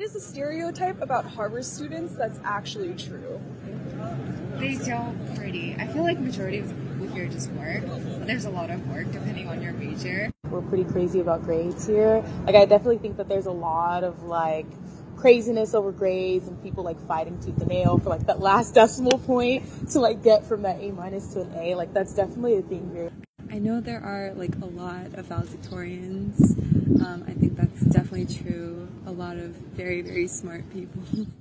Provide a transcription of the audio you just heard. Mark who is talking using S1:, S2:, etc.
S1: What is a stereotype about Harvard students that's actually true?
S2: They don't pretty. I feel like majority of people here just work. There's a lot of work depending on your major.
S3: We're pretty crazy about grades here. Like I definitely think that there's a lot of like craziness over grades and people like fighting tooth and nail for like that last decimal point to like get from that A minus to an A. Like that's definitely a thing here.
S4: I know there are like a lot of valedictorians. Um, I true. A lot of very, very smart people.